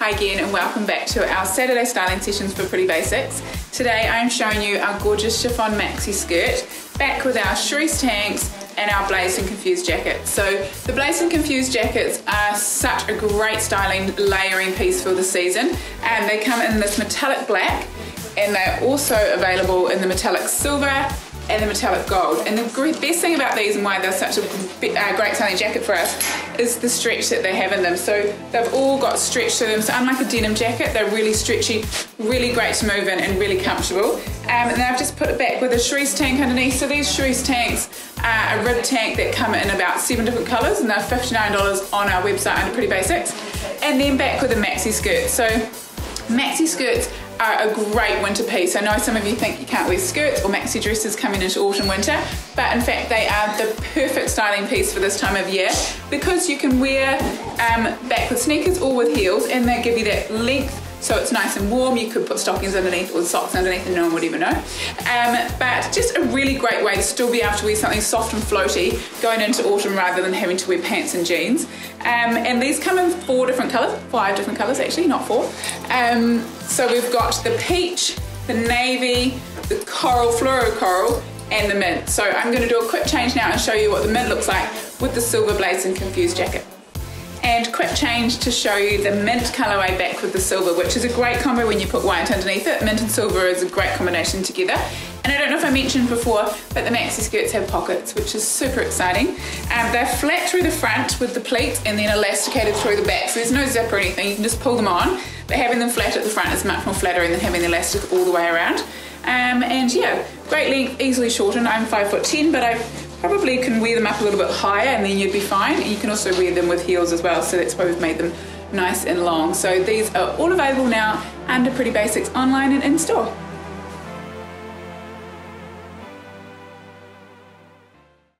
Hi again and welcome back to our Saturday styling sessions for Pretty Basics. Today I'm showing you our gorgeous chiffon maxi skirt, back with our Shreese tanks and our Blazed and Confused jackets. So the Blazed and Confused jackets are such a great styling layering piece for the season and they come in this metallic black and they're also available in the metallic silver and the metallic gold. And the best thing about these and why they're such a uh, great styling jacket for us is the stretch that they have in them. So they've all got stretch to them. So unlike a denim jacket, they're really stretchy, really great to move in and really comfortable. Um, and then I've just put it back with a Shreese tank underneath. So these Shreese tanks are a rib tank that come in about seven different colors and they're $59 on our website under Pretty Basics. And then back with a maxi skirt. So maxi skirts are a great winter piece. I know some of you think you can't wear skirts or maxi dresses coming into autumn winter, but in fact they are the perfect styling piece for this time of year because you can wear um, back with sneakers or with heels and they give you that length so it's nice and warm. You could put stockings underneath or socks underneath and no one would even know. Um, but just a really great way to still be able to wear something soft and floaty going into autumn rather than having to wear pants and jeans. Um, and these come in four different colours, five different colours actually, not four. Um, so we've got the peach, the navy, the coral, fluoro coral, and the mint. So I'm going to do a quick change now and show you what the mint looks like with the silver blazed and confused jacket. And quick change to show you the mint colorway back with the silver, which is a great combo when you put white underneath it. Mint and silver is a great combination together. And I don't know if I mentioned before, but the maxi skirts have pockets, which is super exciting. Um, they're flat through the front with the pleats and then elasticated through the back. So there's no zip or anything, you can just pull them on. But having them flat at the front is much more flattering than having the elastic all the way around. Um, and yeah, great length, easily shortened. I'm five foot 10, but I probably can wear them up a little bit higher and then you'd be fine. You can also wear them with heels as well, so that's why we've made them nice and long. So these are all available now under Pretty Basics online and in store.